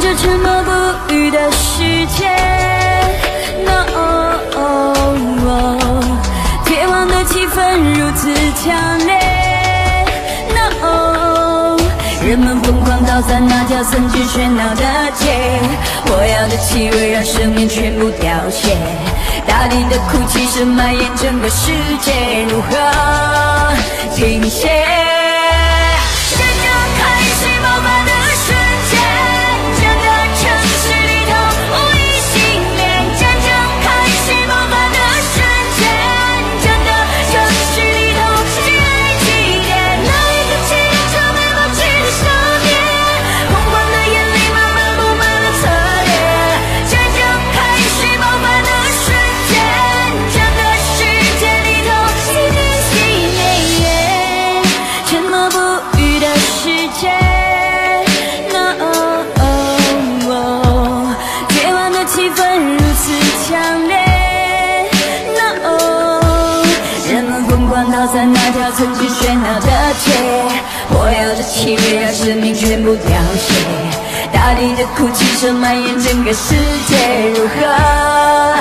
这沉默不语的世界，No，oh, oh, oh, 绝望的气氛如此强烈，No，人们疯狂倒在那条曾经喧闹的街，火药的气味让生命全部凋谢，大地的哭泣声蔓延整个世界，如何停歇？分如此强烈，No，人们疯狂倒在那条曾经喧闹的街，火药的气味让生命全部凋谢，大地的哭泣声蔓延整个世界，如何？